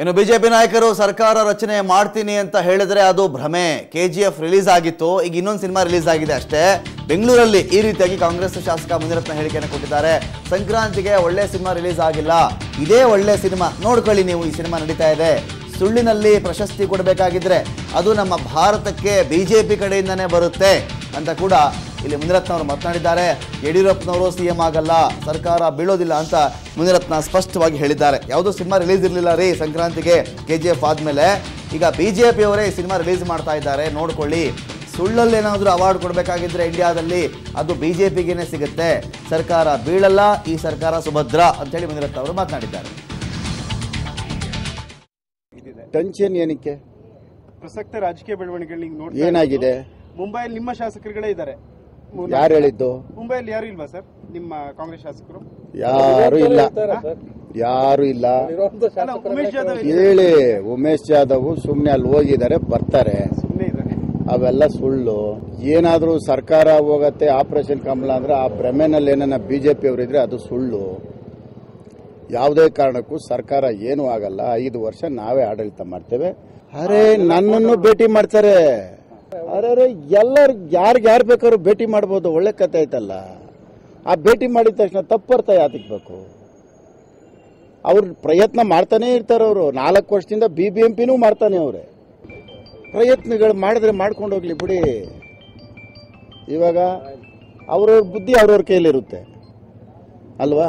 ಇನ್ನು ಬಿಜೆಪಿ ನಾಯಕರು ಸರ್ಕಾರ ರಚನೆ ಮಾಡ್ತೀನಿ ಅಂತ ಹೇಳಿದ್ರೆ ಅದು ಭ್ರಮೆ. ಕೆ ಜಿ ಎಫ್ ರಿಲೀಸ್ ಆಗಿತ್ತು. ಈಗ ಇನ್ನೊಂದು ಸಿನಿಮಾ ರಿಲೀಸ್ ಆಗಿದೆ ಅಷ್ಟೇ. ಬೆಂಗಳೂರಲ್ಲಿ ಈ ರೀತಿಯಾಗಿ ಕಾಂಗ್ರೆಸ್ ಶಾಸಕ ಮುನಿರತ್ನ ಹೇಳಿಕೆಯನ್ನು ಕೊಟ್ಟಿದ್ದಾರೆ. ಸಂಕ್ರಾಂತಿಗೆ ಒಳ್ಳೆ ಸಿನಿಮಾ ರಿಲೀಸ್ ಆಗಿಲ್ಲ. ಇದೇ ಒಳ್ಳೆ ಸಿನಿಮಾ ನೋಡ್ಕೊಳ್ಳಿ ನೀವು, ಈ ಸಿನಿಮಾ ನಡೀತಾ ಇದೆ. ಸುಳ್ಳಿನಲ್ಲಿ ಪ್ರಶಸ್ತಿ ಕೊಡಬೇಕಾಗಿದ್ರೆ ಅದು ನಮ್ಮ ಭಾರತಕ್ಕೆ ಬಿಜೆಪಿ ಕಡೆಯಿಂದನೇ ಬರುತ್ತೆ ಅಂತ ಕೂಡ ಇಲ್ಲಿ ಮುನಿರತ್ನ ಅವರು ಮಾತನಾಡಿದ್ದಾರೆ. ಯಡಿಯೂರಪ್ಪನವರು ಸಿ ಎಂ ಆಗಲ್ಲ ಸರ್ಕಾರ ಬೀಳೋದಿಲ್ಲ ಅಂತ ಮುನಿರತ್ನ ಸ್ಪಷ್ಟವಾಗಿ ಹೇಳಿದ್ದಾರೆ. ಯಾವುದೋ ಸಿನಿಮಾ ರಿಲೀಸ್ ಇರಲಿಲ್ಲ ರೀ ಸಂಕ್ರಾಂತಿಗೆ ಕೆ ಜಿ ಎಫ್ ಆದಮೇಲೆ. ಈಗ ಬಿ ಜೆ ಪಿಯವರೇ ಈ ಸಿನಿಮಾ ರಿಲೀಸ್ ಮಾಡ್ತಾ ಇದ್ದಾರೆ ನೋಡ್ಕೊಳ್ಳಿ. ಸುಳ್ಳಲ್ಲಿ ಏನಾದರೂ ಅವಾರ್ಡ್ ಕೊಡಬೇಕಾಗಿದ್ರೆ ಇಂಡಿಯಾದಲ್ಲಿ ಅದು ಬಿ ಜೆ ಪಿಗೇನೆ ಸಿಗುತ್ತೆ. ಸರ್ಕಾರ ಬೀಳಲ್ಲ ಈ ಸರ್ಕಾರ ಸುಭದ್ರ ಅಂತೇಳಿ ಮುನಿರತ್ನ ಅವರು ಮಾತನಾಡಿದ್ದಾರೆ. ಟೆನ್ಷನ್ ಏನಕ್ಕೆ? ಪ್ರಸಕ್ತ ರಾಜಕೀಯ ಬೆಳವಣಿಗೆ ಏನಾಗಿದೆ. ಮುಂಬೈಯಲ್ಲಿ ನಿಮ್ಮ ಶಾಸಕರುಗಳೇ ಇದ್ದಾರೆ. ಯಾರು ಹೇಳಿದ್ದು? ಮುಂಬೈಯಲ್ಲಿ ಯಾರು ಇಲ್ವಾ ಸರ್? ನಿಮ್ಮ ಕಾಂಗ್ರೆಸ್ ಶಾಸಕರು? ಯಾರು ಇಲ್ಲ. ಯಾರು ಇಲ್ಲ. ಹೇಳಿ ಉಮೇಶ್ ಜಾಧವ್ ಸುಮ್ನೆ ಅಲ್ಲಿ ಹೋಗಿದ್ದಾರೆ ಬರ್ತಾರೆ. ಸುಮ್ಮನೆ ಇದ್ದಾರೆ. ಅವೆಲ್ಲ ಸುಳ್ಳು. ಏನಾದ್ರೂ ಸರ್ಕಾರ ಹೋಗತ್ತೆ ಆಪರೇಷನ್ ಕಮಲ ಅಂದ್ರೆ ಆ ಭ್ರಮೆನಲ್ಲಿ ಏನನ್ನ ಬಿಜೆಪಿ ಅವರಿದ್ರೆ ಅದು ಸುಳ್ಳು. ಯಾವುದೇ ಕಾರಣಕ್ಕೂ ಸರ್ಕಾರ ಏನೂ ಆಗಲ್ಲ. ಐದು ವರ್ಷ ನಾವೇ ಆಡಳಿತ ಮಾಡ್ತೇವೆ. ಅರೆ ನನ್ನನ್ನು ಭೇಟಿ ಮಾಡ್ತಾರೆ. ಅರೆ ಎಲ್ಲರು ಯಾರಿಗೆ ಯಾರು ಬೇಕಾದ್ರೂ ಭೇಟಿ ಮಾಡ್ಬೋದು, ಒಳ್ಳೆ ಕತೆ ಆಯ್ತಲ್ಲ. ಆ ಭೇಟಿ ಮಾಡಿದ ತಕ್ಷಣ ತಪ್ಪರ್ಥ ಯಾತಕ್ಕೆ ಬೇಕು? ಅವ್ರು ಪ್ರಯತ್ನ ಮಾಡ್ತಾನೆ ಇರ್ತಾರೆ ಅವರು. ನಾಲ್ಕು ವರ್ಷದಿಂದ ಬಿ ಬಿ ಎಂ ಪಿನೂ ಮಾಡ್ತಾನೆ ಅವರೇ. ಪ್ರಯತ್ನಗಳು ಮಾಡಿದ್ರೆ ಮಾಡ್ಕೊಂಡು ಹೋಗ್ಲಿ ಬಿಡಿ. ಇವಾಗ ಅವ್ರವ್ರ ಬುದ್ಧಿ ಅವ್ರವ್ರ ಕೈಲಿರುತ್ತೆ. ಅಲ್ವಾ?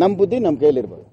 ನಮ್ಮ ಬುದ್ಧಿ ನಮ್ಮ ಕೈಲಿರ್ಬೇಕು